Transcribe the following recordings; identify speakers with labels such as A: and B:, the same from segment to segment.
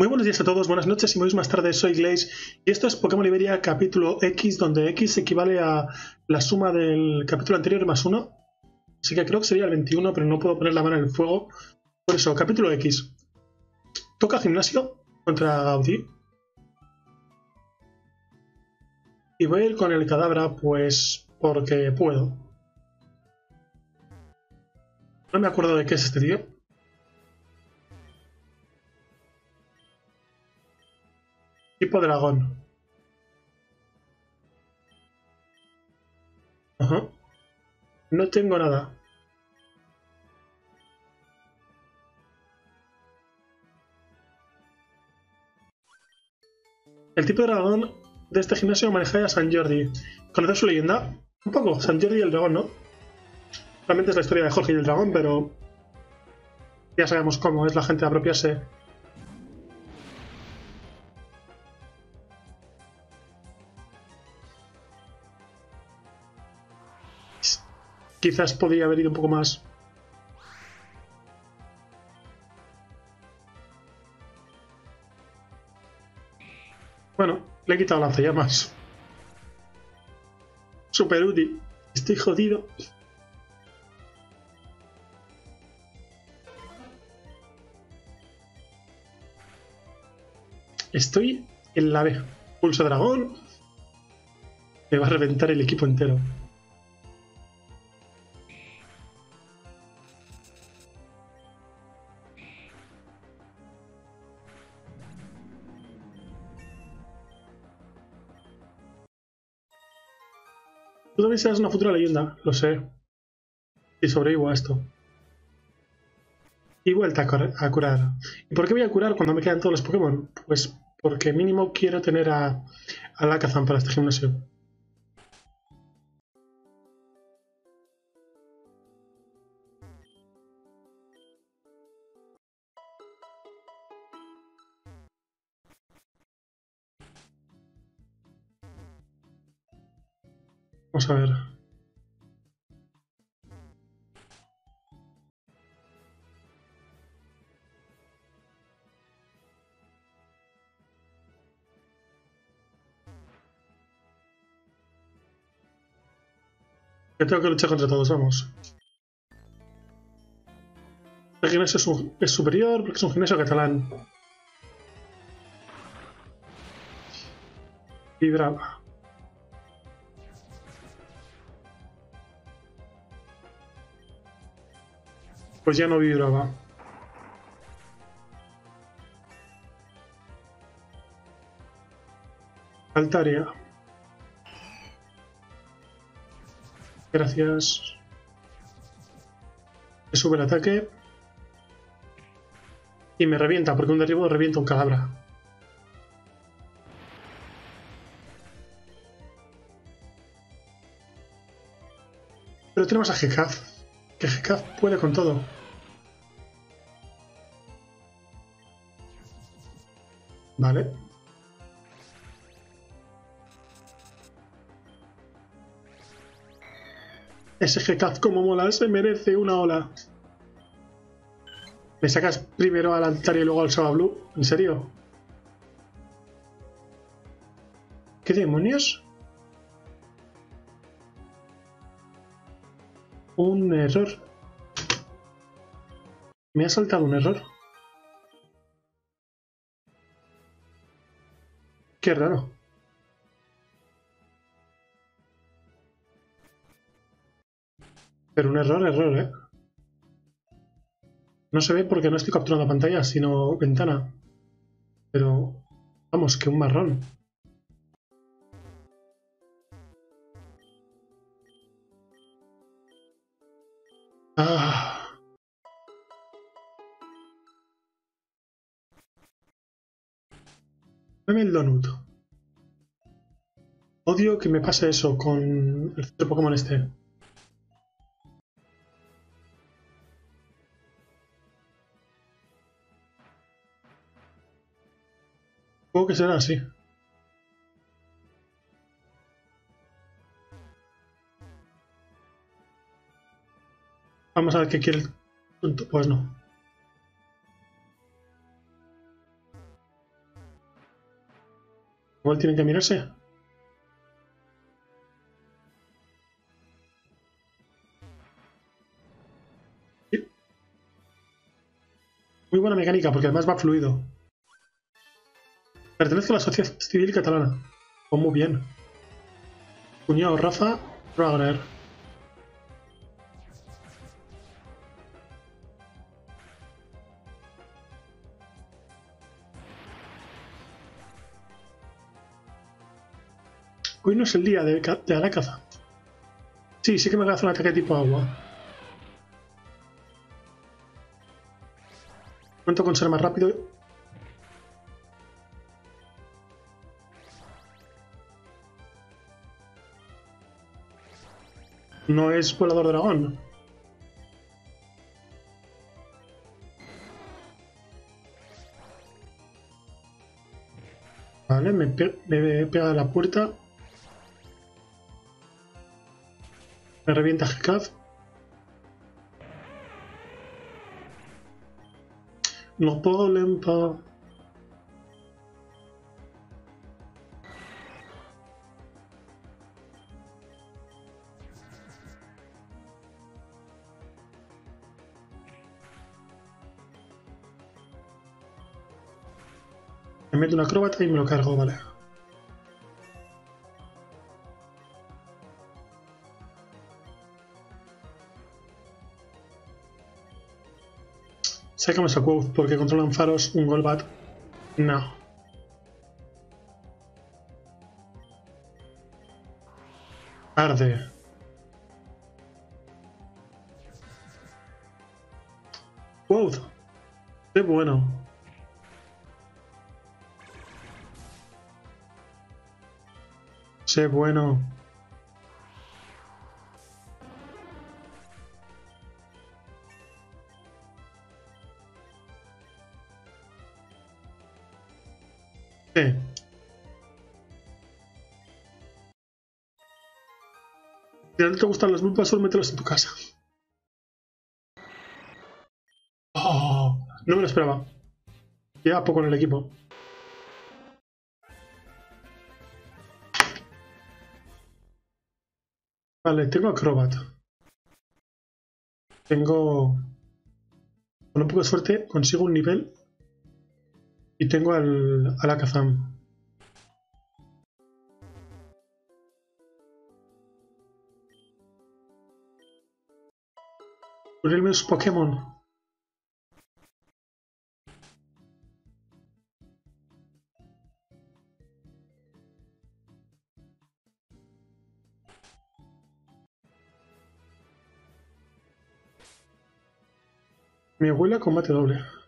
A: Muy buenos días a todos, buenas noches y muy más tarde, soy Glaze y esto es Pokémon Liberia capítulo X, donde X equivale a la suma del capítulo anterior más uno. Así que creo que sería el 21, pero no puedo poner la mano en el fuego. Por eso, capítulo X. Toca gimnasio contra Gaudí. Y voy a ir con el cadabra, pues porque puedo. No me acuerdo de qué es este tío. Tipo dragón. Ajá. No tengo nada. El tipo de dragón de este gimnasio maneja a San Jordi. ¿Conoces su leyenda? Un poco, San Jordi y el dragón, ¿no? Realmente es la historia de Jorge y el dragón, pero ya sabemos cómo es la gente apropiarse quizás podría haber ido un poco más. Bueno, le he quitado lanzallamas. Super útil. Estoy jodido. Estoy en la B. Pulso dragón. Me va a reventar el equipo entero. Tú también serás una futura leyenda, lo sé. Y sobrevivo a esto. Y vuelta a, curar. ¿Y por qué voy a curar cuando me quedan todos los Pokémon? Pues porque mínimo quiero tener a, a Lakazan para este gimnasio. Vamos a ver. Yo tengo que luchar contra todos, vamos. El gimnasio es, es superior porque es un gimnasio catalán. Vibraba. Pues ya no vibraba. Altaria. Gracias. Me sube el ataque. Y me revienta, porque un derribo revienta un cadabra. Pero tenemos a Gekaf. Que Gekaf puede con todo. Vale. Ese Gekaz como mola, se merece una ola. ¿Me sacas primero al altar y luego al Saba Blue? ¿En serio? ¿Qué demonios? Un error. Me ha saltado un error. Qué raro. Pero un error, error, ¿eh? No se ve porque no estoy capturando pantalla, sino ventana. Pero, vamos, que un marrón. El donut. Odio que me pase eso con el Pokémon este. Supongo que será así. Vamos a ver qué quiere el. Pues no. Igual tienen que mirarse. Muy buena mecánica, porque además va fluido. Pertenezco a la Sociedad Civil Catalana. Oh, muy bien. Cuñado Rafa Wagner. Hoy no es el día de, de la caza. Sí, sí que me hacer un ataque tipo agua. Cuento con ser más rápido. No es volador dragón. Vale, me, me pega a la puerta. Me revienta Hekaf. No puedo lento. Me meto una acróbata y me lo cargo, vale. Sácame esa quote porque controlan faros un Golbat. No. Arde. Wow. Qué bueno. Sé bueno. Si no te gustan las bulbas, solo mételas en tu casa. Oh, no me lo esperaba. Ya poco en el equipo. Vale, tengo Acrobat. Tengo... Con un poco de suerte consigo un nivel y tengo al, al Akazam. Unirme su Pokémon. Mi abuela combate doble.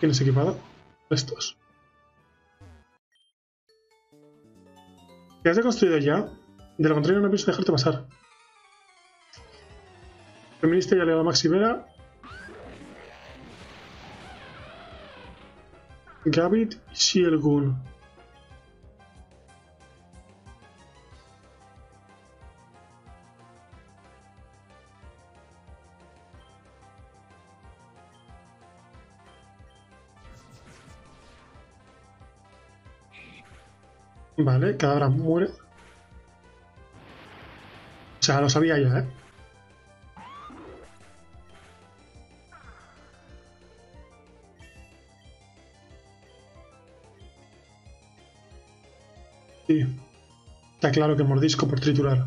A: ¿Tienes equipado? Estos. ¿Te has construido ya? De lo contrario no pienso dejarte pasar. Feminista ya le da Maxi Vera. Gavit y Shielgun. Vale, Cadabra muere. O sea, lo sabía ya, ¿eh? Sí. Está claro que mordisco por triturar.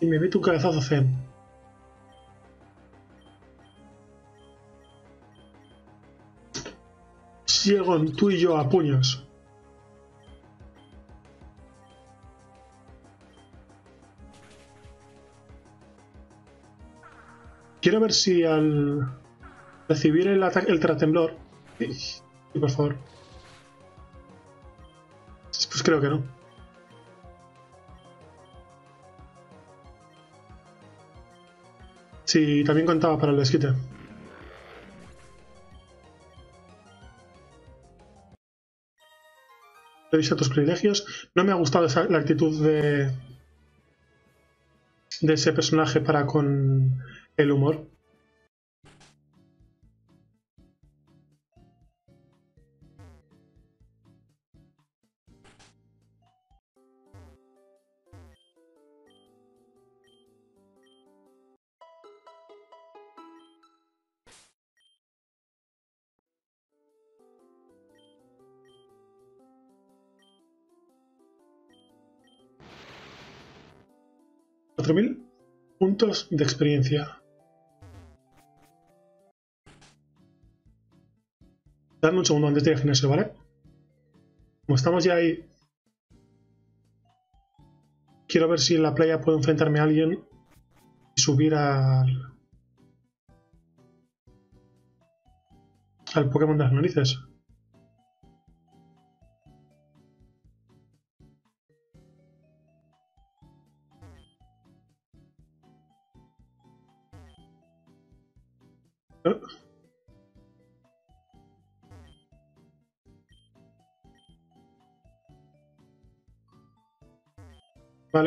A: Y me mete un cabezazo Zen. Diego, tú y yo a puños. Quiero ver si al recibir el ataque, el tratemblor. Sí, por favor. Pues creo que no. Sí, también contaba para el desquite. Revisa tus privilegios. No me ha gustado esa, la actitud de... de ese personaje para con el humor. De experiencia. Dame un segundo antes de ir ¿vale? Como estamos ya ahí, quiero ver si en la playa puedo enfrentarme a alguien y subir al, al Pokémon de las narices.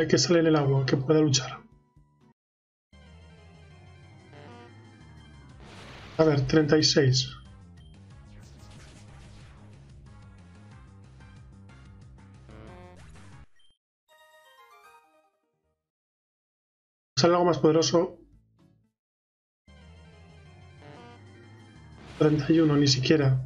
A: Que sale en el agua, que pueda luchar. A ver, 36. Sale algo más poderoso. 31, ni siquiera.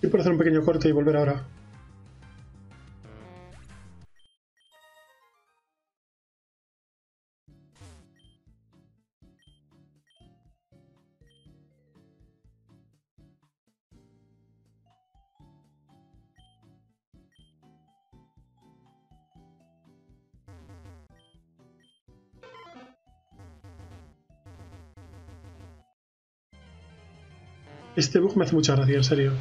A: Y por hacer un pequeño corte y volver ahora. Este bug me hace mucha gracia, en serio.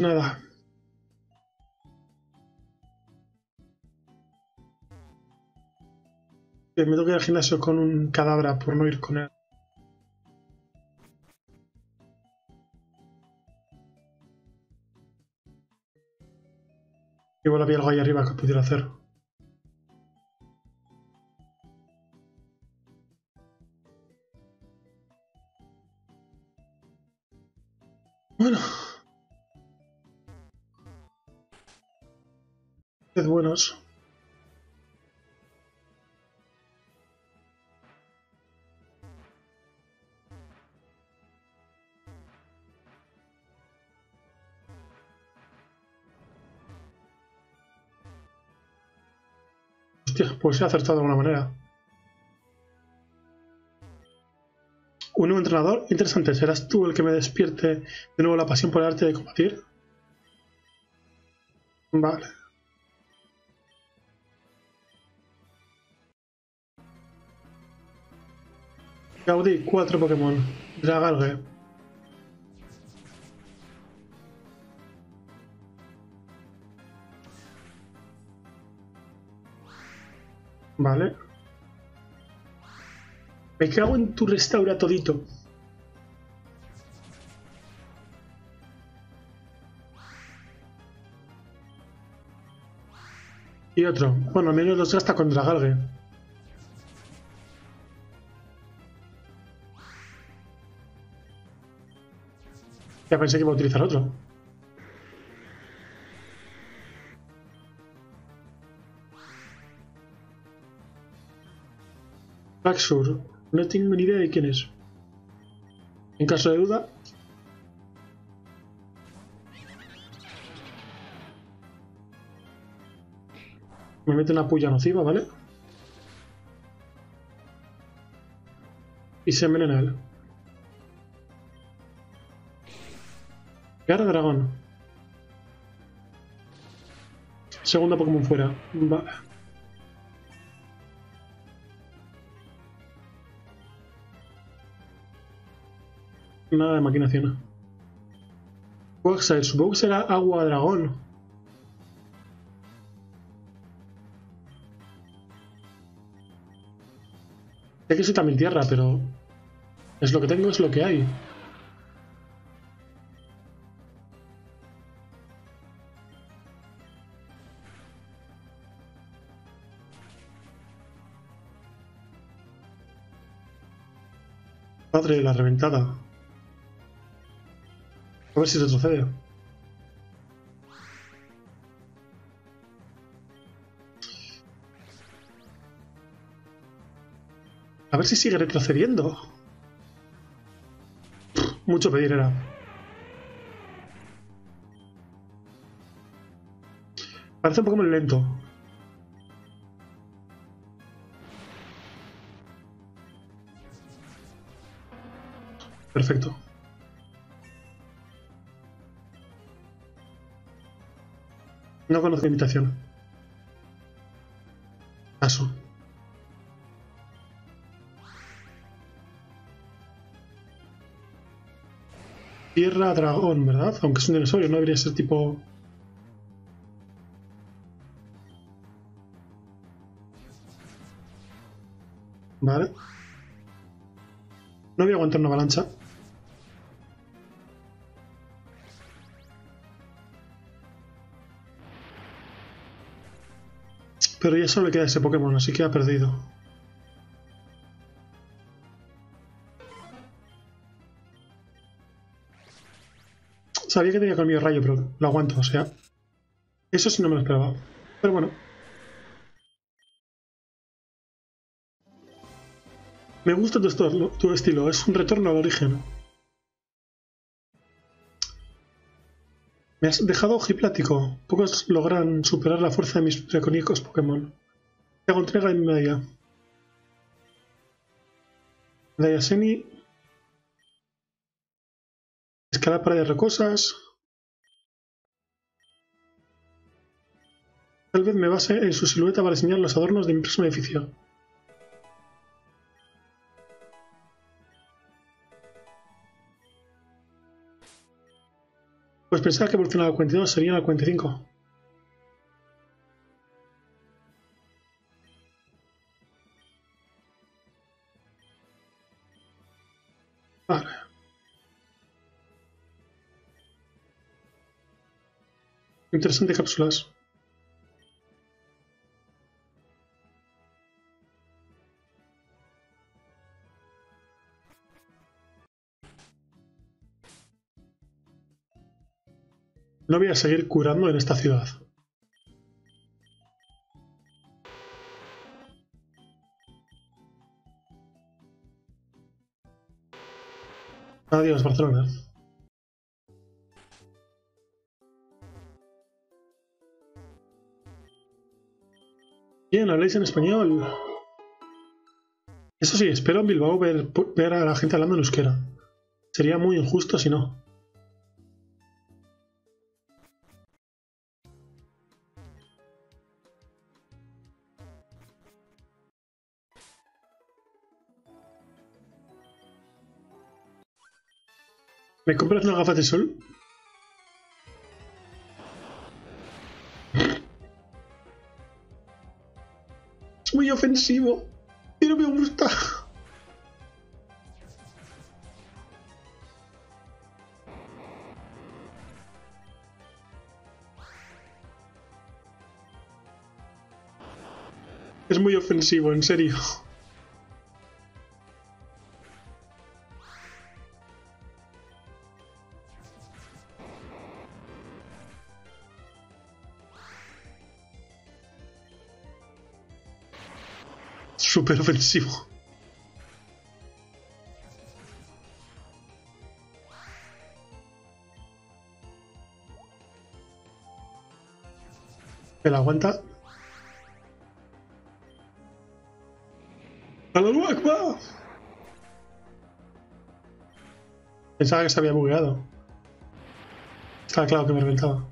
A: Nada. Me tengo que ir al gimnasio con un cadáver por no ir con él. Igual había algo ahí arriba que pudiera hacer. Pues he acertado de alguna manera. Un nuevo entrenador. Interesante. ¿Serás tú el que me despierte de nuevo la pasión por el arte de combatir? Vale. Gaudí, cuatro Pokémon. Dragalge. Vale. Me cago en tu restaura todito. Y otro. Bueno, al menos los gasta contra Galgue. Ya pensé que iba a utilizar otro. Baxur. No tengo ni idea de quién es. En caso de duda... Me mete una puya nociva, ¿vale? Y se envenena él. Gara dragón. Segunda Pokémon fuera. Vale. Nada de maquinación. Quagsire, supongo que será agua dragón. Sé que soy también tierra, pero. Es lo que tengo, es lo que hay. Padre de la reventada. A ver si retrocede. A ver si sigue retrocediendo. Mucho pedir era. Parece un poco muy lento. Perfecto. No conozco invitación. Paso. Tierra dragón, ¿verdad? Aunque es un dinosaurio, no debería ser tipo... Vale. No voy a aguantar una avalancha. Pero ya solo le queda ese Pokémon, así que ha perdido. Sabía que tenía colmillo rayo, pero lo aguanto, o sea... Eso sí no me lo esperaba. Pero bueno. Me gusta tu, tu estilo, es un retorno al origen. Me has dejado ojiplático. Pocos logran superar la fuerza de mis dracónicos Pokémon. Te hago entrega inmediata. Dayaseni. Escala para de rocosas. Tal vez me base en su silueta para diseñar los adornos de mi próximo edificio. Pues pensaba que evolucionar al 42 sería al 45. Vale. Interesante cápsulas. No voy a seguir curando en esta ciudad. Adiós, Barcelona. Bien, habláis en español. Eso sí, espero en Bilbao ver, ver a la gente hablando en euskera. Sería muy injusto si no. ¿Me compras una gafas de sol? Es muy ofensivo. Y no me gusta. Es muy ofensivo, en serio. Súper ofensivo. ¿Me la aguanta? ¡Allahu! Pensaba que se había bugueado. Estaba claro que me reventaba.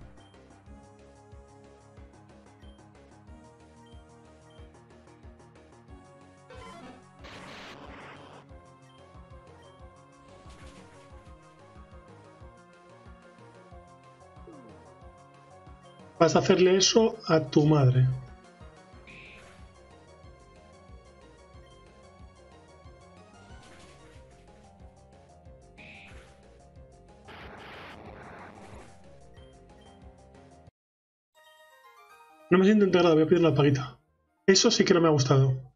A: vas a hacerle eso a tu madre. No me siento integrado, voy a pedir la paguita. Eso sí que no me ha gustado.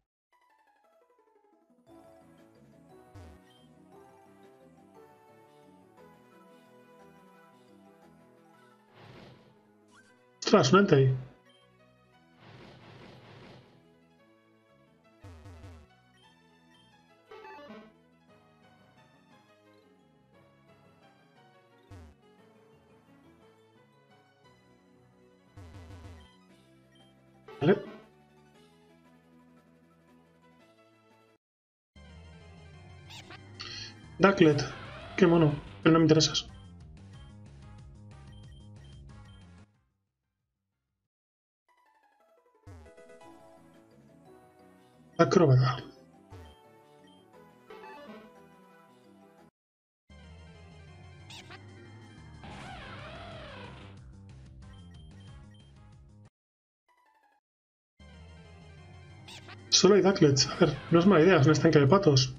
A: Ostras, ahí. Qué mono. Pero no me interesas. Acróbata. Solo hay ducklets. A ver, no es mala idea, es un estanque de patos.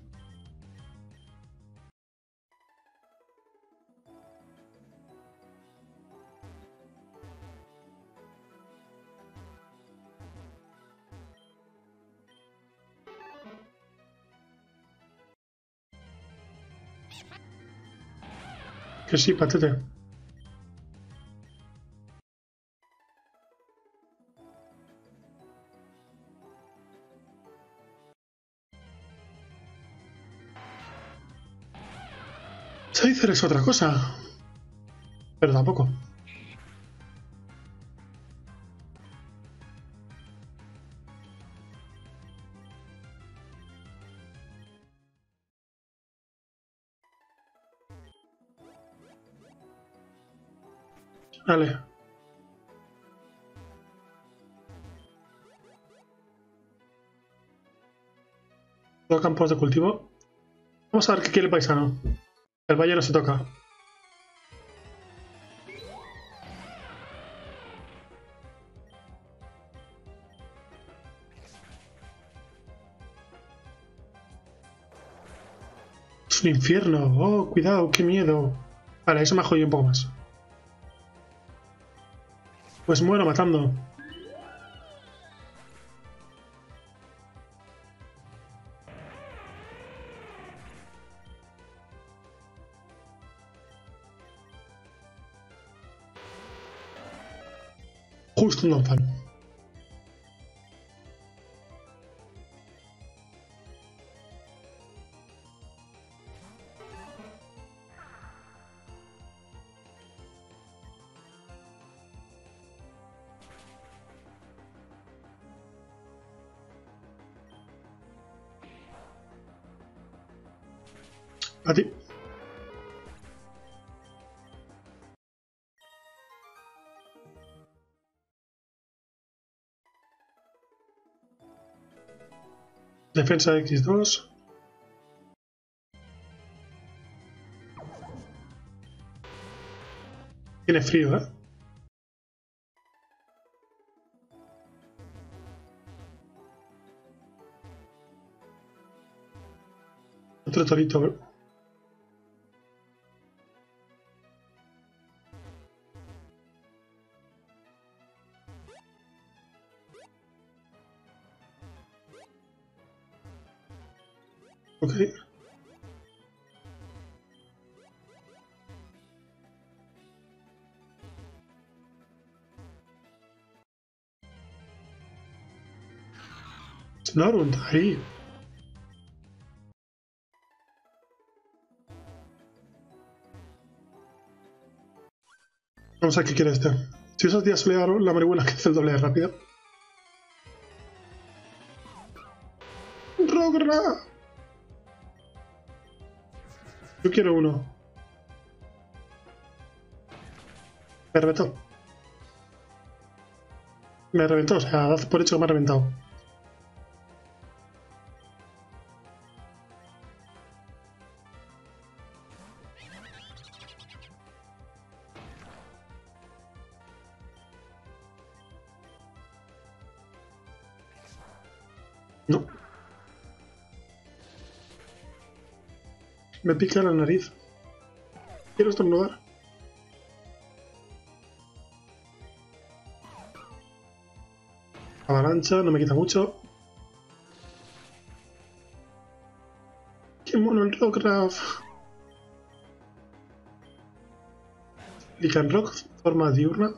A: Sí, patete. Es otra cosa. Pero tampoco. Vale. Dos campos de cultivo. Vamos a ver qué quiere el paisano. El valle no se toca. Es un infierno. Oh, cuidado, qué miedo. Vale, eso me ha jodido un poco más. Pues muero matando. Justo un fan. Defensa X2. Tiene frío, ¿eh? Otro torito. Snorund, ahí. Vamos a ver qué quiere este. Si esos días solía la marihuana hace el doble de rápido. ¡Rogra! Yo quiero uno. Me reventó. Me reventó, o sea, por hecho que me ha reventado. Me pica la nariz. Quiero estornudar. Avalancha, no me quita mucho. ¡Qué mono el Rockcraft! Rock, forma diurna.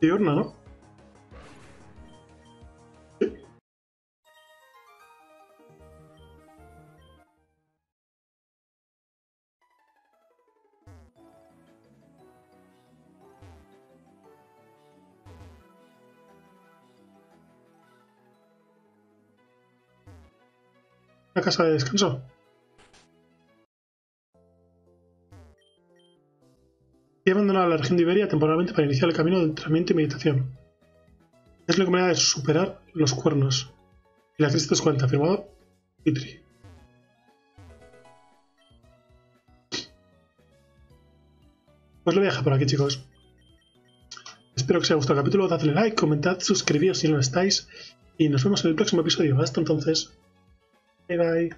A: Diurna, ¿no? La casa de descanso. y abandonar la región de Iberia temporalmente para iniciar el camino de entrenamiento y meditación. Es la manera de superar los cuernos. Y la crisis cuenta, firmado Pitri. Pues lo voy a dejar por aquí, chicos. Espero que os haya gustado el capítulo. Dadle like, comentad, suscribíos si no estáis. Y nos vemos en el próximo episodio. Hasta entonces. Bye bye.